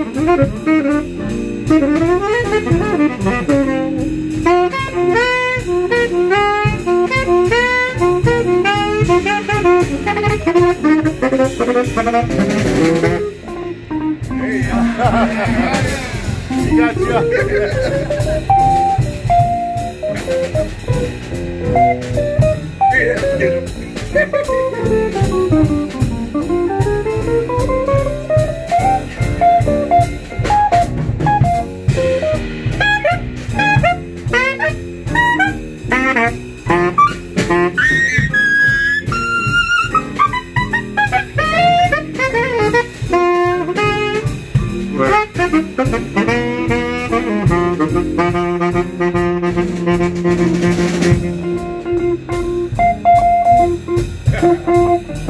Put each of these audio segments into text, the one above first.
he got you. Get him. Thank you.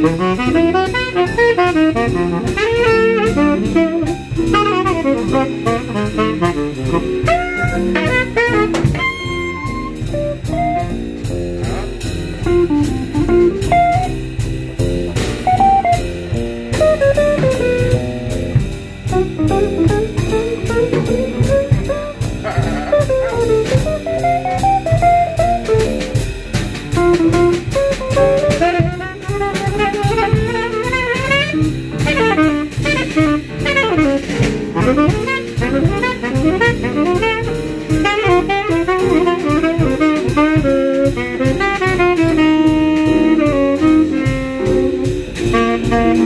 Thank you.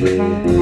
Thank you.